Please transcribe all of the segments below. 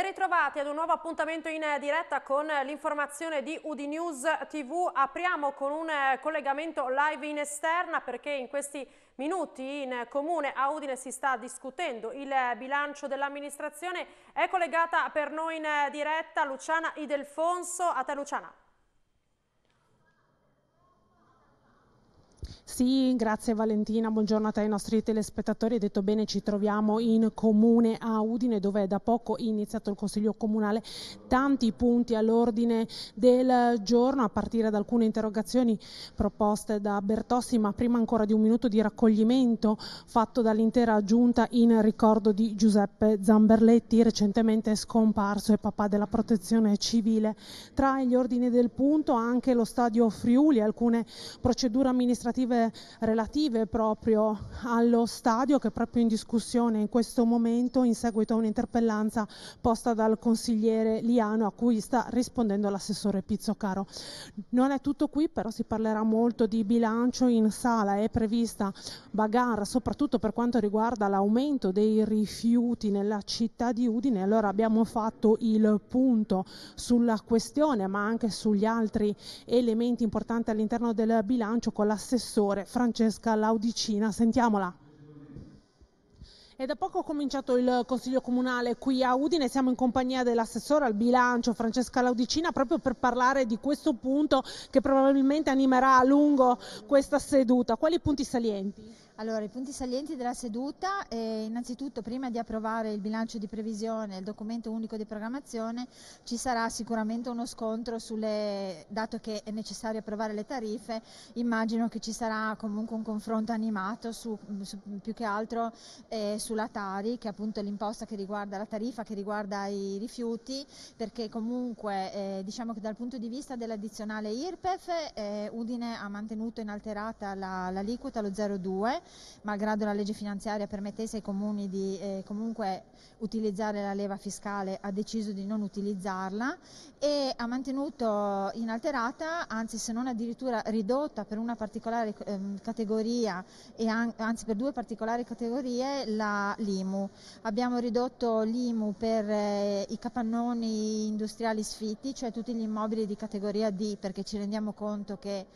Ben ritrovati ad un nuovo appuntamento in diretta con l'informazione di Udinews TV. Apriamo con un collegamento live in esterna perché in questi minuti in comune a Udine si sta discutendo il bilancio dell'amministrazione. È collegata per noi in diretta Luciana Idelfonso. A te Luciana. Sì, grazie Valentina, buongiorno a te ai nostri telespettatori. Hai detto bene, ci troviamo in comune a Udine dove da poco è iniziato il Consiglio Comunale. Tanti punti all'ordine del giorno a partire da alcune interrogazioni proposte da Bertossi, ma prima ancora di un minuto di raccoglimento fatto dall'intera giunta in ricordo di Giuseppe Zamberletti, recentemente scomparso e papà della protezione civile. Tra gli ordini del punto anche lo stadio Friuli, alcune procedure amministrative relative proprio allo stadio che è proprio in discussione in questo momento in seguito a un'interpellanza posta dal consigliere Liano a cui sta rispondendo l'assessore Pizzocaro. Non è tutto qui, però si parlerà molto di bilancio in sala, è prevista bagarra soprattutto per quanto riguarda l'aumento dei rifiuti nella città di Udine. Allora abbiamo fatto il punto sulla questione ma anche sugli altri elementi importanti all'interno del bilancio con l'assessore direttore Francesca Laudicina. Sentiamola. È da poco cominciato il Consiglio Comunale qui a Udine, siamo in compagnia dell'assessore al bilancio Francesca Laudicina proprio per parlare di questo punto che probabilmente animerà a lungo questa seduta. Quali punti salienti? Allora, i punti salienti della seduta, eh, innanzitutto prima di approvare il bilancio di previsione, il documento unico di programmazione, ci sarà sicuramente uno scontro sulle, dato che è necessario approvare le tariffe, immagino che ci sarà comunque un confronto animato su, su, più che altro eh, sulla Tari, che è appunto l'imposta che riguarda la tariffa, che riguarda i rifiuti, perché comunque eh, diciamo che dal punto di vista dell'addizionale IRPEF eh, Udine ha mantenuto inalterata l'aliquota la, allo 0,2 malgrado la legge finanziaria permettesse ai comuni di eh, comunque utilizzare la leva fiscale, ha deciso di non utilizzarla e ha mantenuto inalterata, anzi se non addirittura ridotta per una particolare eh, categoria e an anzi per due particolari categorie la l'IMU. Abbiamo ridotto l'IMU per eh, i capannoni industriali sfitti, cioè tutti gli immobili di categoria D perché ci rendiamo conto che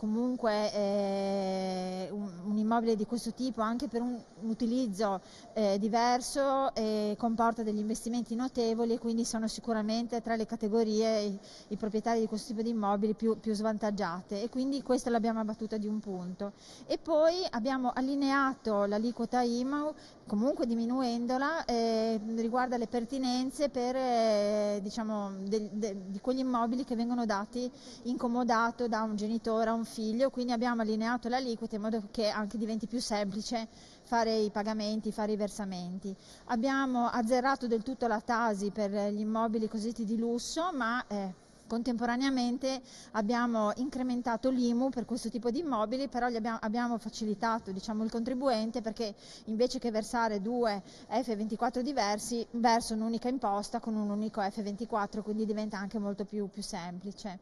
comunque eh, un, un, immobile di questo tipo anche per un, un utilizzo eh, diverso eh, comporta degli investimenti notevoli e quindi sono sicuramente tra le categorie i, i proprietari di questo tipo di immobili più, più svantaggiate e quindi questa l'abbiamo abbattuta di un punto. E poi abbiamo allineato l'aliquota IMAU comunque diminuendola eh, riguarda le pertinenze per, eh, diciamo, de, de, di quegli immobili che vengono dati in comodato da un genitore a un figlio, quindi abbiamo allineato l'aliquota in modo che anche diventi più semplice fare i pagamenti, fare i versamenti. Abbiamo azzerato del tutto la Tasi per gli immobili cosiddetti di lusso, ma eh, Contemporaneamente abbiamo incrementato l'IMU per questo tipo di immobili, però abbiamo, abbiamo, facilitato diciamo, il contribuente perché invece che versare due F24 diversi verso un'unica imposta con un unico F24, quindi diventa anche molto più, più semplice.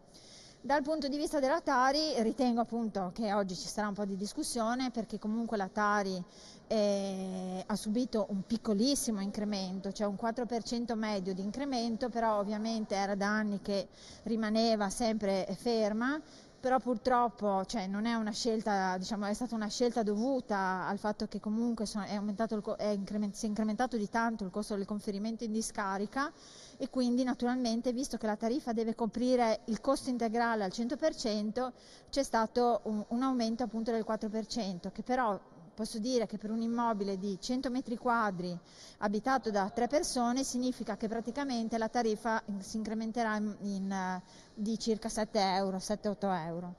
Dal punto di vista della Tari ritengo appunto che oggi ci sarà un po' di discussione perché comunque la Tari eh, ha subito un piccolissimo incremento, cioè un 4% medio di incremento, però ovviamente era da anni che rimaneva sempre ferma però purtroppo cioè, non è una scelta, diciamo, è stata una scelta dovuta al fatto che comunque è il, è increment, si è incrementato di tanto il costo del conferimento in discarica e quindi naturalmente visto che la tariffa deve coprire il costo integrale al 100% c'è stato un, un aumento appunto del 4% che però posso dire che per un immobile di 100 metri quadri abitato da tre persone significa che praticamente la tariffa si incrementerà in, in, di circa 7 euro, 7-8 euro.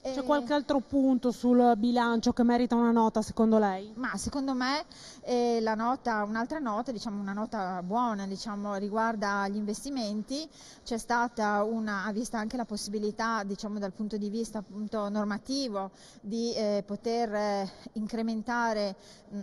C'è qualche altro punto sul bilancio che merita una nota secondo lei? Ma secondo me eh, la nota, un'altra nota, diciamo una nota buona, diciamo, riguarda gli investimenti. C'è stata una, vista anche la possibilità, diciamo dal punto di vista appunto, normativo, di eh, poter eh, incrementare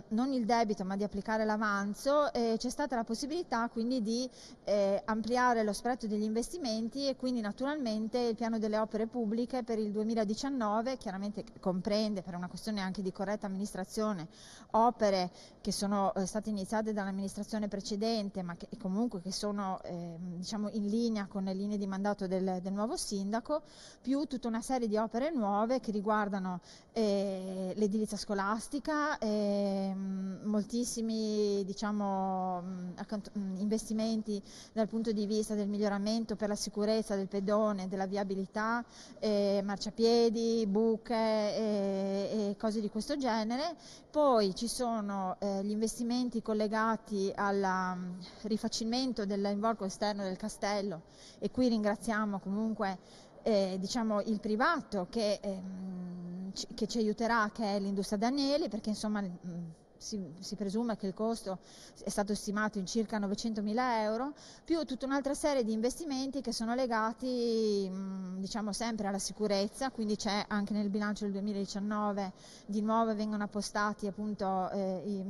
non il debito ma di applicare l'avanzo, c'è stata la possibilità quindi di eh, ampliare lo spread degli investimenti e quindi naturalmente il piano delle opere pubbliche per il 2019 2019, chiaramente comprende per una questione anche di corretta amministrazione opere che sono eh, state iniziate dall'amministrazione precedente ma che comunque che sono eh, diciamo in linea con le linee di mandato del, del, nuovo sindaco, più tutta una serie di opere nuove che riguardano eh, l'edilizia scolastica, ehm, moltissimi diciamo, investimenti dal punto di vista del miglioramento per la sicurezza del pedone, della viabilità, eh, marciapiedi, buche e, e, cose di questo genere. Poi ci sono eh, gli investimenti collegati al mm, rifacimento dell'involco esterno del castello e qui ringraziamo comunque eh, diciamo, il privato che, ehm, che, ci aiuterà, che è l'industria Danieli, perché insomma mh, si, si, presume che il costo è stato stimato in circa 900 mila euro, più tutta un'altra serie di investimenti che sono legati diciamo sempre alla sicurezza, quindi c'è anche nel bilancio del 2019 di nuovo vengono appostati appunto eh, i,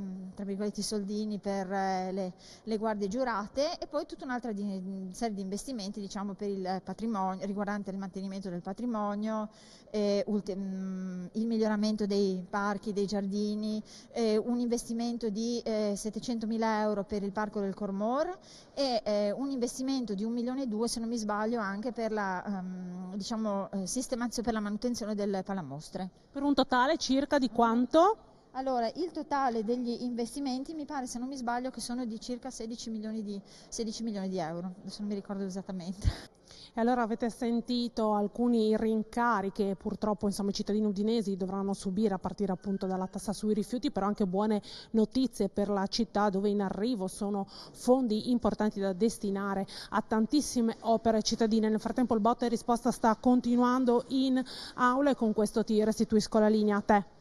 virgolette, i soldini per eh, le, le, guardie giurate e poi tutta un'altra di, serie di investimenti diciamo, per il patrimonio, riguardante il mantenimento del patrimonio, eh, mh, il miglioramento dei parchi, dei giardini, eh, un investimento di eh, 700 mila euro per il parco del Cormor e eh, un investimento di 1 milione e 2 se non mi sbaglio anche per la um, diciamo, eh, sistemazione per la manutenzione delle palamostre. Per un totale circa di quanto? Allora, il totale degli investimenti mi pare, se non mi sbaglio, che sono di circa 16 milioni di, 16 milioni di euro, adesso non mi ricordo esattamente. E allora avete sentito alcuni rincari che purtroppo insomma, i cittadini udinesi dovranno subire a partire appunto dalla tassa sui rifiuti, però anche buone notizie per la città dove in arrivo sono fondi importanti da destinare a tantissime opere cittadine. Nel frattempo il botto e risposta sta continuando in aula e con questo ti restituisco la linea a te.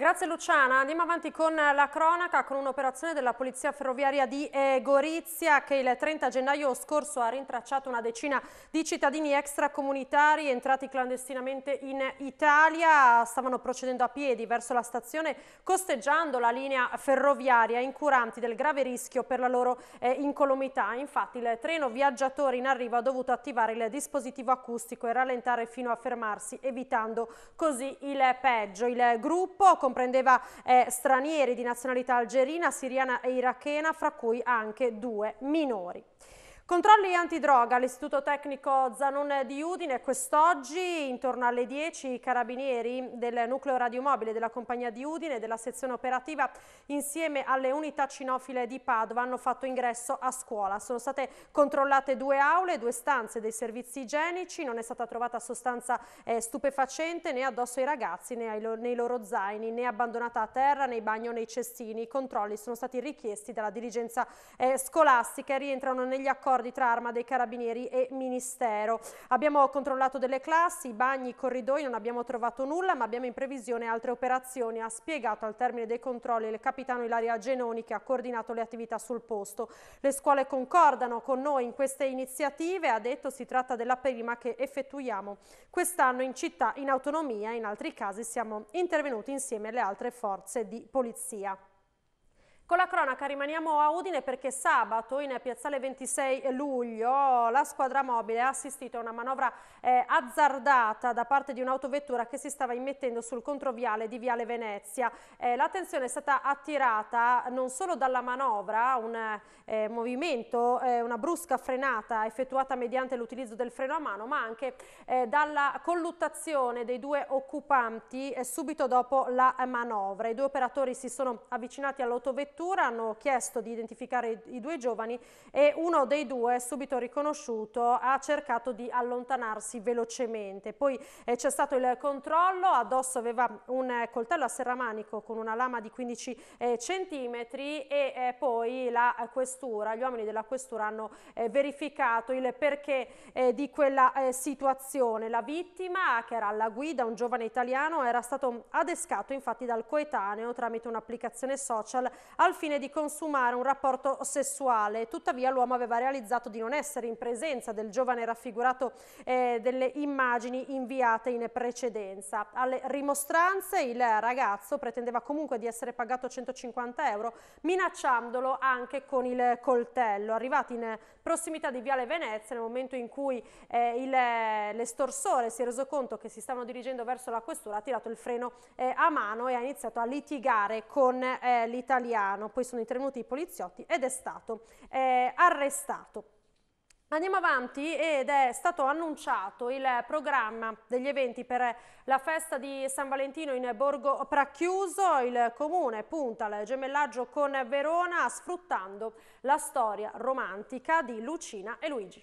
Grazie Luciana, andiamo avanti con la cronaca con un'operazione della Polizia Ferroviaria di eh, Gorizia che il 30 gennaio scorso ha rintracciato una decina di cittadini extracomunitari entrati clandestinamente in Italia, stavano procedendo a piedi verso la stazione costeggiando la linea ferroviaria incuranti del grave rischio per la loro eh, incolumità. Infatti il treno viaggiatori in arrivo ha dovuto attivare il dispositivo acustico e rallentare fino a fermarsi evitando così il peggio. Il gruppo comprendeva eh, stranieri di nazionalità algerina, siriana e irachena, fra cui anche due minori. Controlli antidroga all'Istituto Tecnico Zanon di Udine. Quest'oggi, intorno alle 10, i carabinieri del nucleo radiomobile della compagnia di Udine e della sezione operativa insieme alle unità cinofile di Padova hanno fatto ingresso a scuola. Sono state controllate due aule, due stanze dei servizi igienici, non è stata trovata sostanza eh, stupefacente né addosso ai ragazzi né ai lo nei loro zaini né abbandonata a terra nei bagni o nei cestini. I controlli sono stati richiesti dalla dirigenza eh, scolastica e rientrano negli accordi accordi tra Arma dei Carabinieri e Ministero. Abbiamo controllato delle classi, i bagni, i corridoi, non abbiamo trovato nulla, ma abbiamo in previsione altre operazioni, ha spiegato al termine dei controlli il capitano Ilaria Genoni che ha coordinato le attività sul posto. Le scuole concordano con noi in queste iniziative, ha detto si tratta della prima che effettuiamo quest'anno in città in autonomia, in altri casi siamo intervenuti insieme alle altre forze di polizia. Con la cronaca rimaniamo a Udine perché sabato in piazzale 26 luglio la squadra mobile ha assistito a una manovra eh, azzardata da parte di un'autovettura che si stava immettendo sul controviale di Viale Venezia. Eh, L'attenzione è stata attirata non solo dalla manovra, un eh, movimento, eh, una brusca frenata effettuata mediante l'utilizzo del freno a mano, ma anche eh, dalla colluttazione dei due occupanti eh, subito dopo la manovra. I due operatori si sono avvicinati all'autovettura vettura, hanno chiesto di identificare i, i due giovani e uno dei due, subito riconosciuto, ha cercato di allontanarsi velocemente. Poi eh, c'è stato il controllo, addosso aveva un eh, coltello a serramanico con una lama di 15 eh, centimetri e eh, poi la questura, gli uomini della questura hanno eh, verificato il perché di quella situazione. La vittima, che era alla guida, un giovane italiano, era stato adescato infatti dal coetaneo tramite un'applicazione social al al fine di consumare un rapporto sessuale. Tuttavia l'uomo aveva realizzato di non essere in presenza del giovane raffigurato eh, delle immagini inviate in precedenza. Alle rimostranze il ragazzo pretendeva comunque di essere pagato 150 euro minacciandolo anche con il coltello. Arrivati in prossimità di Viale Venezia nel momento in cui eh, l'estorsore si è reso conto che si stavano dirigendo verso la questura ha tirato il freno eh, a mano e ha iniziato a litigare con eh, l'italiano. Poi sono intervenuti i poliziotti ed è stato eh, arrestato. Andiamo avanti ed è stato annunciato il programma degli eventi per la festa di San Valentino in Borgo Pracchiuso. Il comune punta al gemellaggio con Verona sfruttando la storia romantica di Lucina e Luigi.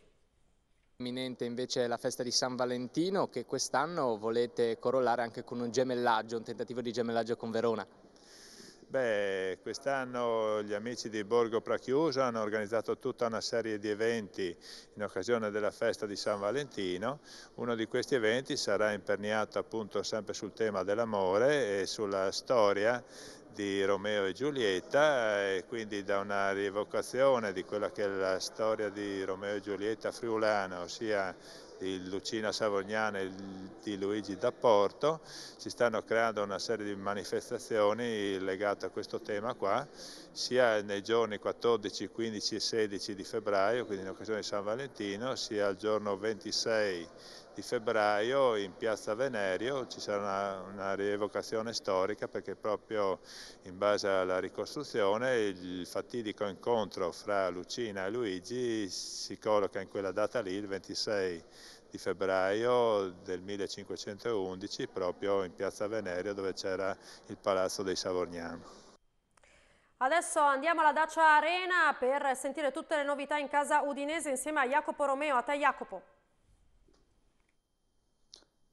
Imminente invece la festa di San Valentino che quest'anno volete corollare anche con un gemellaggio, un tentativo di gemellaggio con Verona. Beh, quest'anno gli amici di Borgo Prachiuso hanno organizzato tutta una serie di eventi in occasione della festa di San Valentino. Uno di questi eventi sarà imperniato appunto sempre sul tema dell'amore e sulla storia di Romeo e Giulietta e quindi da una rievocazione di quella che è la storia di Romeo e Giulietta friulana, ossia di Lucina Savognana e di Luigi D'Apporto, si stanno creando una serie di manifestazioni legate a questo tema qua, sia nei giorni 14, 15 e 16 di febbraio, quindi in occasione di San Valentino, sia il giorno 26 di febbraio in piazza Venerio ci sarà una, una, rievocazione storica perché proprio in base alla ricostruzione il fatidico incontro fra Lucina e Luigi si colloca in quella data lì, il 26 di febbraio del 1511 proprio in piazza Venerio dove c'era il palazzo dei Savorniano. Adesso andiamo alla Dacia Arena per sentire tutte le novità in casa udinese insieme a Jacopo Romeo. A te Jacopo.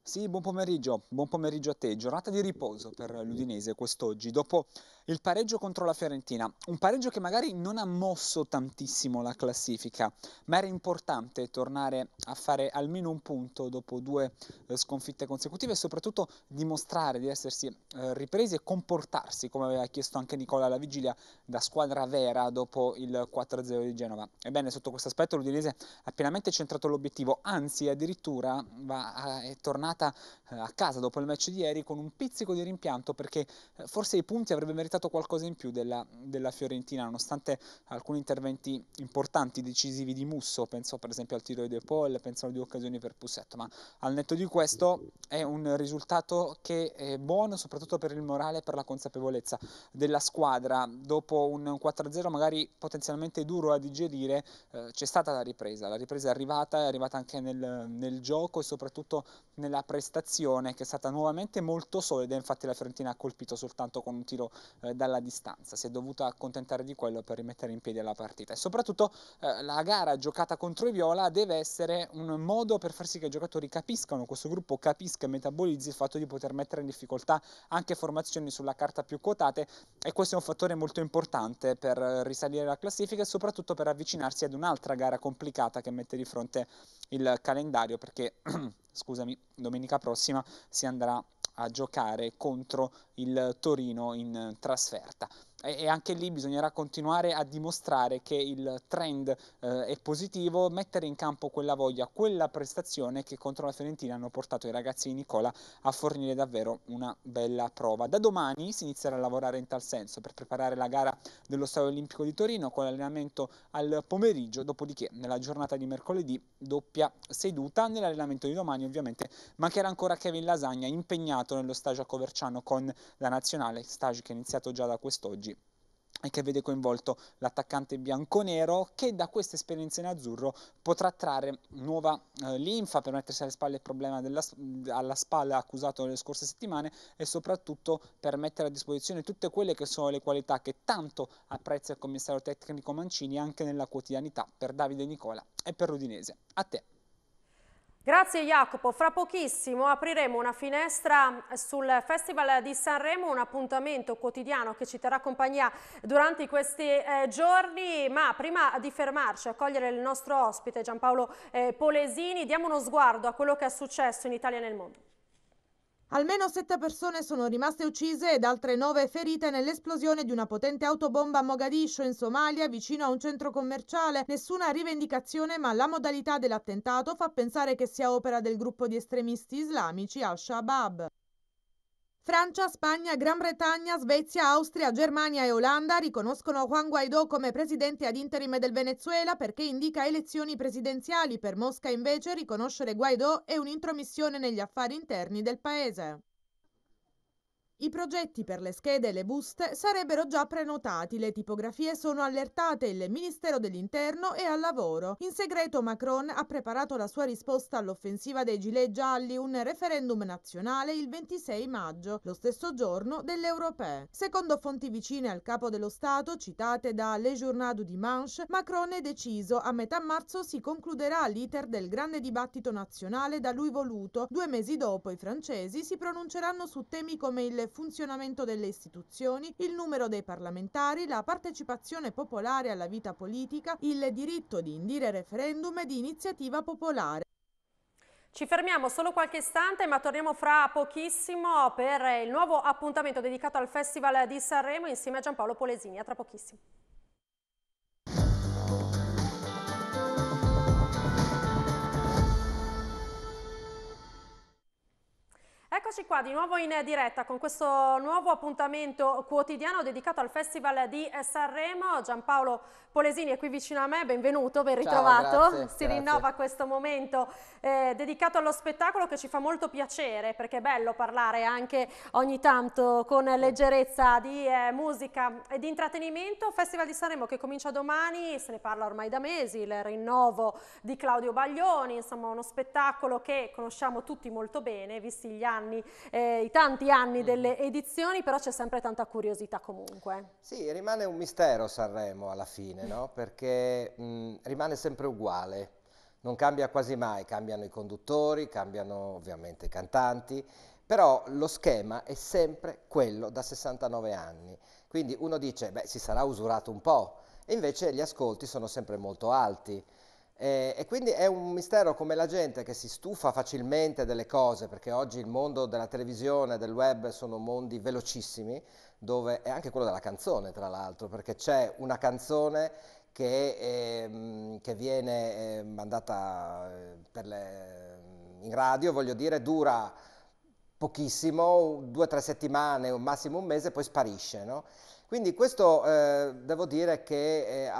Sì, buon pomeriggio, buon pomeriggio a te. Giornata di riposo per l'Udinese quest'oggi, dopo il pareggio contro la Fiorentina. Un pareggio che magari non ha mosso tantissimo la classifica, ma era importante tornare a fare almeno un punto dopo due eh, sconfitte consecutive e soprattutto dimostrare di essersi eh, ripresi e comportarsi, come aveva chiesto anche Nicola alla vigilia, da squadra vera dopo il 4-0 di Genova. Ebbene, sotto questo aspetto l'Udinese ha pienamente centrato l'obiettivo, anzi addirittura va, è tornato tornata eh, a casa dopo il match di ieri con un pizzico di rimpianto perché eh, forse i punti avrebbe meritato qualcosa in più della, della, Fiorentina nonostante alcuni interventi importanti, decisivi di Musso, penso per esempio al tiro di De Paul, penso alle due occasioni per Pussetto, ma al netto di questo è un risultato che è buono soprattutto per il morale e per la consapevolezza della squadra. Dopo un 4-0 magari potenzialmente duro a digerire, eh, c'è stata la ripresa, la ripresa è arrivata, è arrivata anche nel, nel gioco e soprattutto nella prestazione che è stata nuovamente molto solida, infatti la Fiorentina ha colpito soltanto con un tiro eh, dalla distanza, si è dovuta accontentare di quello per rimettere in piedi la partita. E soprattutto eh, la gara giocata contro i Viola deve essere un modo per far sì che i giocatori capiscano, questo gruppo capisca e metabolizzi il fatto di poter mettere in difficoltà anche formazioni sulla carta più quotate e questo è un fattore molto importante per risalire la classifica e soprattutto per avvicinarsi ad un'altra gara complicata che mette di fronte il calendario perché scusami, domenica prossima si andrà a giocare contro il Torino in trasferta e anche lì bisognerà continuare a dimostrare che il trend eh, è positivo, mettere in campo quella voglia, quella prestazione che contro la Fiorentina hanno portato i ragazzi di Nicola a fornire davvero una bella prova. Da domani si inizierà a lavorare in tal senso per preparare la gara dello Stadio Olimpico di Torino con l'allenamento al pomeriggio, dopodiché nella giornata di mercoledì doppia seduta, nell'allenamento di domani ovviamente mancherà ancora Kevin Lasagna impegnato nello stage a Coverciano con la nazionale, stage che è iniziato già da quest'oggi e che vede coinvolto l'attaccante bianconero che da questa esperienza in azzurro potrà trarre nuova eh, linfa per mettersi alle spalle il problema della, alla spalla accusato nelle scorse settimane e soprattutto per mettere a disposizione tutte quelle che sono le qualità che tanto apprezza il commissario tecnico Mancini anche nella quotidianità per Davide Nicola e per Udinese. A te. Grazie Jacopo, fra pochissimo apriremo una finestra sul Festival di Sanremo, un appuntamento quotidiano che ci terrà compagnia durante questi eh, giorni, ma prima di fermarci a cogliere il nostro ospite Giampaolo eh, Polesini, diamo uno sguardo a quello che è successo in Italia e nel mondo. Almeno sette persone sono rimaste uccise ed altre nove ferite nell'esplosione di una potente autobomba a Mogadiscio in Somalia vicino a un centro commerciale. Nessuna rivendicazione ma la modalità dell'attentato fa pensare che sia opera del gruppo di estremisti islamici Al-Shabaab. Francia, Spagna, Gran Bretagna, Svezia, Austria, Germania e Olanda riconoscono Juan Guaidó come presidente ad interim del Venezuela perché indica elezioni presidenziali. Per Mosca invece riconoscere Guaidó è un'intromissione negli affari interni del paese. I progetti per le schede e le buste sarebbero già prenotati, le tipografie sono allertate, il Ministero dell'Interno è al lavoro. In segreto Macron ha preparato la sua risposta all'offensiva dei gilet gialli, un referendum nazionale il 26 maggio, lo stesso giorno delle europee. Secondo fonti vicine al capo dello Stato, citate da Le Journal du Dimanche, Macron è deciso, a metà marzo si concluderà l'iter del grande dibattito nazionale da lui voluto. Due mesi dopo i francesi si pronunceranno su temi come il funzionamento delle istituzioni, il numero dei parlamentari, la partecipazione popolare alla vita politica, il diritto di indire referendum e di iniziativa popolare. Ci fermiamo solo qualche istante ma torniamo fra pochissimo per il nuovo appuntamento dedicato al Festival di Sanremo insieme a Giampaolo Polesini. A tra pochissimo. Eccoci qua di nuovo in diretta con questo nuovo appuntamento quotidiano dedicato al Festival di Sanremo. Giampaolo Polesini è qui vicino a me, benvenuto, ben ritrovato. Ciao, grazie, si grazie. rinnova questo momento eh, dedicato allo spettacolo che ci fa molto piacere perché è bello parlare anche ogni tanto con leggerezza di eh, musica e di intrattenimento. Festival di Sanremo che comincia domani, se ne parla ormai da mesi, il rinnovo di Claudio Baglioni, insomma uno spettacolo che conosciamo tutti molto bene, visti gli anni anni, eh, i tanti anni mm. delle edizioni, però c'è sempre tanta curiosità comunque. Sì, rimane un mistero Sanremo alla fine, no? perché mh, rimane sempre uguale, non cambia quasi mai, cambiano i conduttori, cambiano ovviamente i cantanti, però lo schema è sempre quello da 69 anni, quindi uno dice, beh, si sarà usurato un po', e invece gli ascolti sono sempre molto alti. Eh, e quindi è un mistero come la gente che si stufa facilmente delle cose, perché oggi il mondo della televisione, del web sono mondi velocissimi, dove è anche quello della canzone tra l'altro, perché c'è una canzone che, eh, che viene eh, mandata le, in radio, voglio dire, dura pochissimo, due o tre settimane, o massimo un mese, poi sparisce. No? Quindi questo eh, devo dire che eh,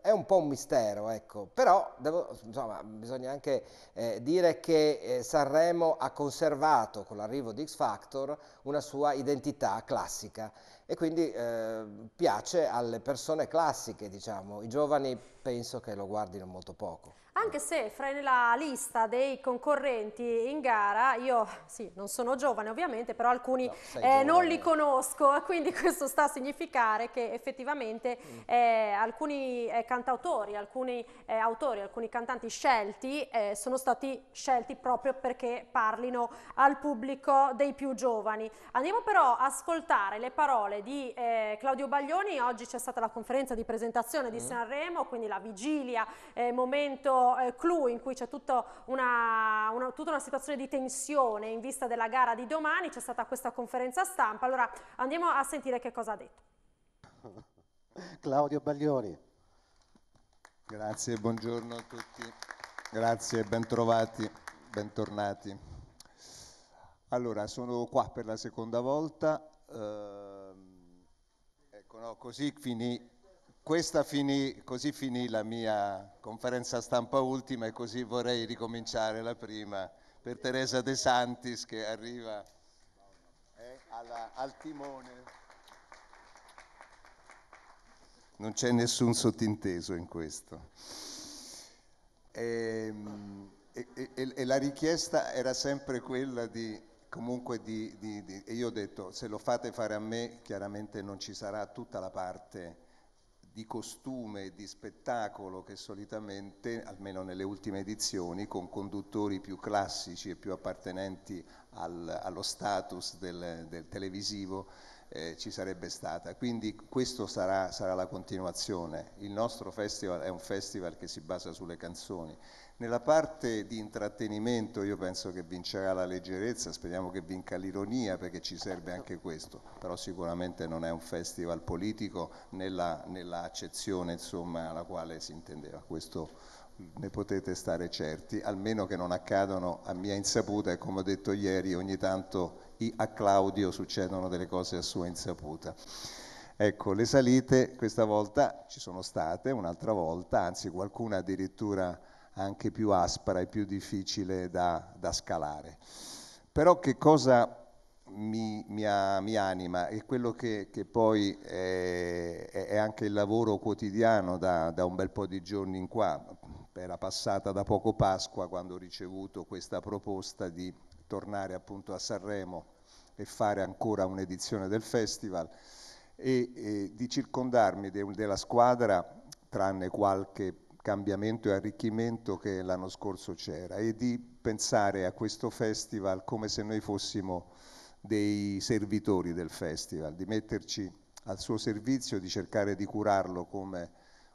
è un po' un mistero, ecco. però devo, insomma, bisogna anche eh, dire che eh, Sanremo ha conservato con l'arrivo di X Factor una sua identità classica e quindi eh, piace alle persone classiche, diciamo. I giovani penso che lo guardino molto poco. Anche se fra la lista dei concorrenti in gara, io sì, non sono giovane ovviamente, però alcuni no, eh, non li conosco, quindi questo sta a significare che effettivamente mm. eh, alcuni eh, cantautori, alcuni eh, autori, alcuni cantanti scelti eh, sono stati scelti proprio perché parlino al pubblico dei più giovani. Andiamo però a ascoltare le parole di eh, Claudio Baglioni, oggi c'è stata la conferenza di presentazione di mm. Sanremo, quindi la vigilia, momento eh, clou in cui c'è tutta una, una, tutta una situazione di tensione in vista della gara di domani, c'è stata questa conferenza stampa, allora andiamo a sentire che cosa ha detto. Claudio Baglioni. Grazie, buongiorno a tutti. Grazie, bentrovati, bentornati. Allora, sono qua per la seconda volta. Eh, ecco, no, così finì finì, così finì la mia conferenza stampa ultima e così vorrei ricominciare la prima per Teresa De Santis che arriva eh, alla, al timone. Non c'è nessun sottinteso in questo. Ehm, e, e, e, e, la richiesta era sempre quella di, comunque di, di, di, e io ho detto, se lo fate fare a me, chiaramente non ci sarà tutta la parte di costume, di spettacolo che solitamente, almeno nelle ultime edizioni, con conduttori più classici e più appartenenti al, allo status del, del televisivo, eh, ci sarebbe stata. Quindi questo sarà, sarà la continuazione. Il nostro festival è un festival che si basa sulle canzoni. Nella parte di intrattenimento io penso che vincerà la leggerezza, speriamo che vinca l'ironia perché ci serve anche questo, però sicuramente non è un festival politico nella, nella accezione insomma, alla quale si intendeva. Questo ne potete stare certi, almeno che non accadono a mia insaputa e come ho detto ieri ogni tanto a Claudio succedono delle cose a sua insaputa. Ecco, le salite questa volta ci sono state, un'altra volta, anzi qualcuna addirittura anche più aspra e più difficile da, da scalare. Però che cosa mi, mi, mi anima è quello che, che poi è, è, anche il lavoro quotidiano da, da un bel po' di giorni in qua. Era passata da poco Pasqua quando ho ricevuto questa proposta di tornare appunto a Sanremo e fare ancora un'edizione del festival e, e di circondarmi de, della squadra tranne qualche cambiamento e arricchimento che l'anno scorso c'era e di pensare a questo festival come se noi fossimo dei servitori del festival, di metterci al suo servizio, di cercare di curarlo come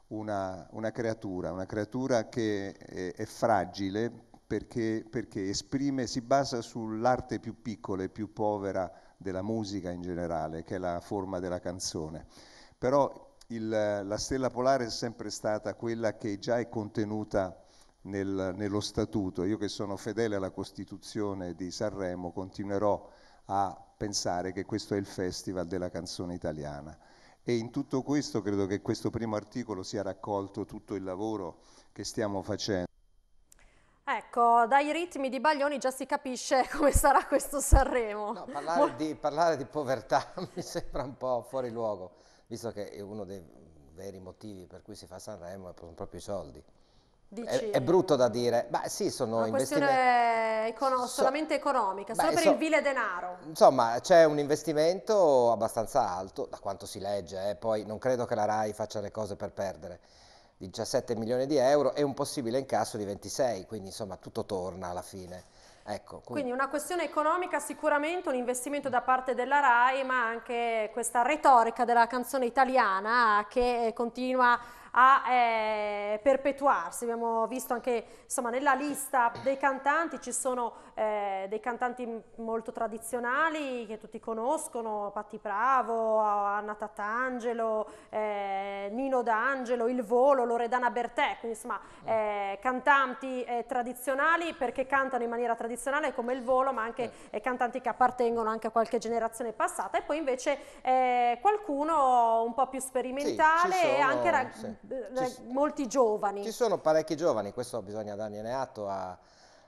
una, una creatura, una creatura che è, è fragile perché, perché, esprime, si basa sull'arte più piccola e più povera della musica in generale, che è la forma della canzone. Però il, la stella polare è sempre stata quella che già è contenuta nel, nello statuto. Io che sono fedele alla Costituzione di Sanremo continuerò a pensare che questo è il festival della canzone italiana. E in tutto questo credo che questo primo articolo sia raccolto tutto il lavoro che stiamo facendo. Ecco, dai ritmi di Baglioni già si capisce come sarà questo Sanremo. No, parlare, di, parlare di povertà mi sembra un po' fuori luogo visto che uno dei veri motivi per cui si fa Sanremo è proprio i soldi. È, è, brutto da dire, ma sì, sono una investimenti... Econo so... solamente economica, solo beh, per so... il vile denaro. Insomma, c'è un investimento abbastanza alto, da quanto si legge, eh. poi non credo che la RAI faccia le cose per perdere, 17 milioni di euro e un possibile incasso di 26, quindi insomma tutto torna alla fine. Ecco, quindi. quindi. una questione economica sicuramente, un investimento da parte della RAI, ma anche questa retorica della canzone italiana che continua a eh, perpetuarsi. Abbiamo visto anche insomma, nella lista dei cantanti ci sono eh, dei cantanti molto tradizionali che tutti conoscono, Patti Bravo, Anna Tatangelo, eh, Nino D'Angelo, Il Volo, Loredana Bertè, quindi insomma eh, cantanti eh, tradizionali perché cantano in maniera tradizionale come Il Volo, ma anche eh, cantanti che appartengono anche a qualche generazione passata. E poi invece qualcuno un po' più sperimentale sì, e anche sì ci, molti giovani. Ci sono parecchi giovani, questo bisogna dargliene atto a,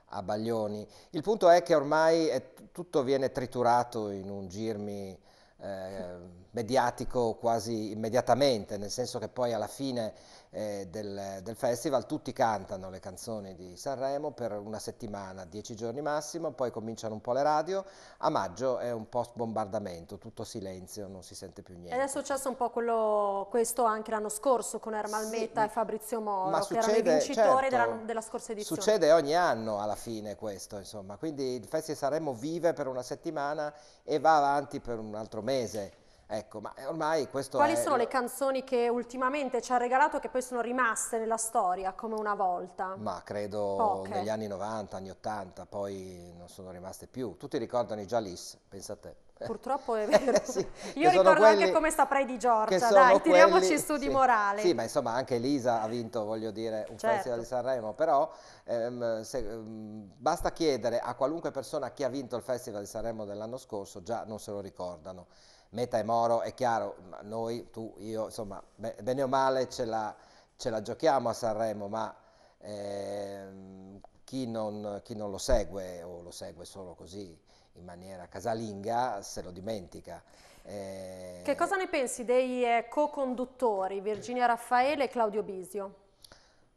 a Baglioni. Il punto è che ormai è, tutto viene triturato in un girmi eh, mediatico quasi immediatamente, nel senso che poi alla fine eh, del, del, festival tutti cantano le canzoni di Sanremo per una settimana, dieci giorni massimo, poi cominciano un po' le radio, a maggio è un post bombardamento, tutto silenzio, non si sente più niente. Ed è successo un po' quello, questo anche l'anno scorso con Ermal sì, e Fabrizio Moro, che succede, erano i vincitori certo, della, della, scorsa edizione. Succede ogni anno alla fine questo, insomma, quindi il Festival Sanremo vive per una settimana e va avanti per un altro mese. Ecco, ma ormai questo Quali è... sono le canzoni che ultimamente ci ha regalato che poi sono rimaste nella storia come una volta? Ma credo Poche. negli anni 90, anni 80, poi non sono rimaste più. Tutti ricordano i Jalis, pensa a te. Purtroppo è vero. sì, Io ricordo quelli, anche come saprei di Giorgia, dai, tiriamoci su di sì, morale. Sì, ma insomma anche Elisa ha vinto, voglio dire, un certo. festival di Sanremo, però ehm, se, ehm, basta chiedere a qualunque persona chi ha vinto il festival di Sanremo dell'anno scorso, già non se lo ricordano. Meta e Moro, è chiaro, noi, tu, io, insomma, bene o male ce la, ce la giochiamo a Sanremo, ma ehm, chi, non, chi non lo segue o lo segue solo così in maniera casalinga se lo dimentica. Eh... Che cosa ne pensi dei eh, co-conduttori Virginia Raffaele e Claudio Bisio?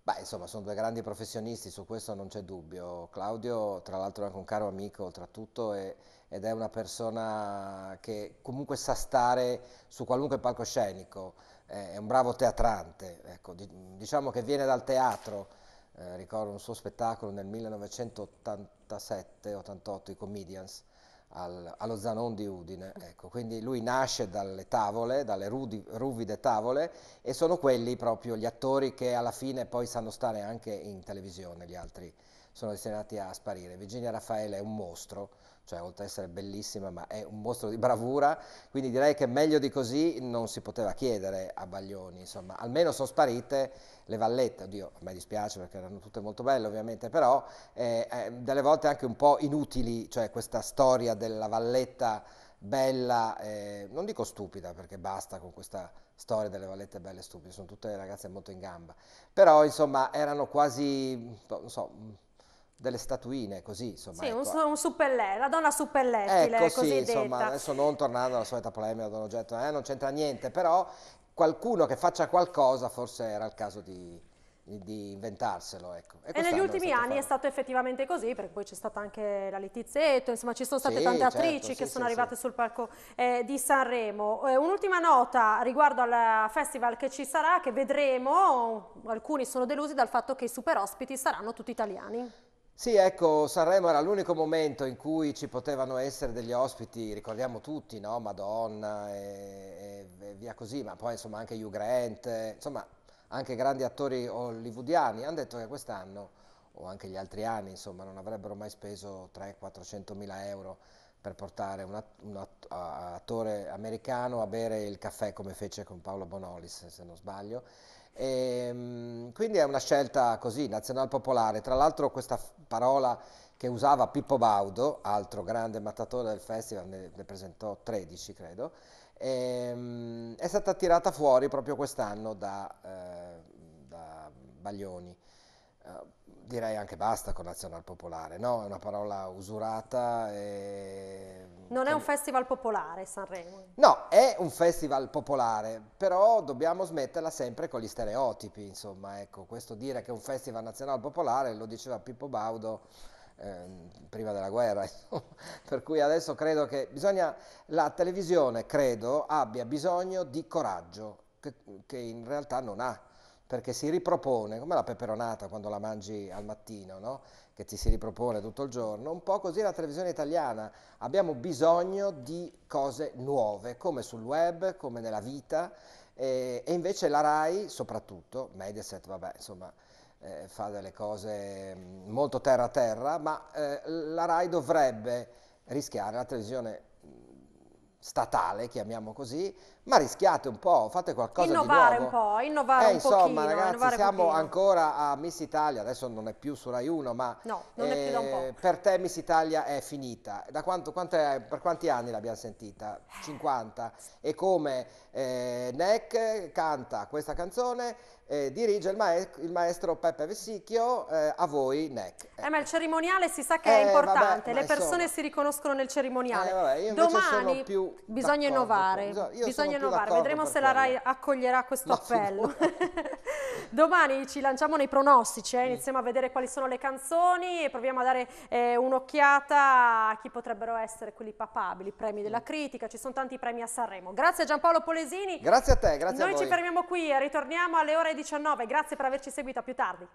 Beh, insomma, sono due grandi professionisti, su questo non c'è dubbio. Claudio, tra l'altro, è anche un caro amico, oltretutto, e, ed è una persona che comunque sa stare su qualunque palcoscenico, è un bravo teatrante, ecco, diciamo che viene dal teatro, eh, ricordo un suo spettacolo nel 1987-88, i Comedians, al, allo Zanon di Udine. Ecco, quindi lui nasce dalle tavole, dalle rudi, ruvide tavole e sono quelli proprio gli attori che alla fine poi sanno stare anche in televisione, gli altri sono destinati a sparire. Virginia Raffaele è un mostro, cioè oltre ad essere bellissima, ma è un mostro di bravura, quindi direi che meglio di così non si poteva chiedere a Baglioni, insomma, almeno sono sparite le vallette, oddio, a me dispiace perché erano tutte molto belle ovviamente, però eh, eh, delle volte anche un po' inutili, cioè questa storia della valletta bella, eh, non dico stupida perché basta con questa storia delle vallette belle e stupide, sono tutte ragazze molto in gamba, però insomma erano quasi, non so, delle statuine così insomma sì, ecco. un, un suppellettile, la donna suppellettile ecco, così sì, insomma adesso non tornando alla solita polemica Don Oggetto eh, non c'entra niente però qualcuno che faccia qualcosa forse era il caso di, di inventarselo. Ecco. E, e negli ultimi anni fatto. è stato effettivamente così, perché poi c'è stata anche la Litizzetto, insomma ci sono state sì, tante certo, attrici sì, che sì, sono arrivate sul palco eh, di Sanremo. Eh, un'ultima nota riguardo al festival che ci sarà, che vedremo, alcuni sono delusi dal fatto che i super ospiti saranno tutti italiani. Sì, ecco, Sanremo era l'unico momento in cui ci potevano essere degli ospiti, ricordiamo tutti, no? Madonna e, e, via così, ma poi insomma anche Hugh Grant, insomma anche grandi attori hollywoodiani, hanno detto che quest'anno, o anche gli altri anni, insomma, non avrebbero mai speso 300-400 mila euro per portare un, un attore americano a bere il caffè come fece con Paolo Bonolis, se non sbaglio. E, ehm, quindi è una scelta così, nazional-popolare. Tra l'altro questa parola che usava Pippo Baudo, altro grande mattatore del festival, ne, ne presentò 13 credo, e, ehm, è stata tirata fuori proprio quest'anno da, eh, da, Baglioni. Uh, direi anche basta con Nazional Popolare, no? È una parola usurata. E... Non è un festival popolare Sanremo? No, è un festival popolare, però dobbiamo smetterla sempre con gli stereotipi, insomma, ecco, questo dire che è un festival nazionale popolare, lo diceva Pippo Baudo eh, prima della guerra, per cui adesso credo che bisogna, la televisione credo abbia bisogno di coraggio, che, che in realtà non ha perché si ripropone, come la peperonata quando la mangi al mattino, no? che ti si ripropone tutto il giorno, un po' così la televisione italiana, abbiamo bisogno di cose nuove, come sul web, come nella vita, eh, e invece la RAI, soprattutto, Mediaset, vabbè, insomma, eh, fa delle cose mm, molto terra a terra, ma eh, la RAI dovrebbe rischiare, la televisione statale, chiamiamo così, ma rischiate un po', fate qualcosa innovare di nuovo. Innovare un po', innovare eh, un insomma, pochino. ragazzi, siamo pochino. ancora a Miss Italia, adesso non è più su Rai 1, ma no, eh, per te Miss Italia è finita. Da quanto, è, per quanti anni l'abbiamo sentita? 50. E come eh, Neck canta questa canzone, eh, dirige il, maestro, il maestro Peppe Vessicchio, eh, a voi Neck. Eh, ma il cerimoniale si sa che è Eh, importante, vabbè, le persone insomma. si riconoscono nel cerimoniale. Eh, vabbè, io invece Domani bisogna innovare, io sono bisogna d'accordo vedremo se la RAI quello. accoglierà questo appello. Domani ci lanciamo nei pronostici, eh, iniziamo a vedere quali sono le canzoni e proviamo a dare eh, un'occhiata a chi potrebbero essere quelli papabili, i premi della critica, ci sono tanti premi a Sanremo. Grazie a Giampaolo Polesini. Grazie a te, grazie Noi a ci voi. fermiamo qui e ritorniamo alle ore 19. Grazie per averci seguito, a più tardi.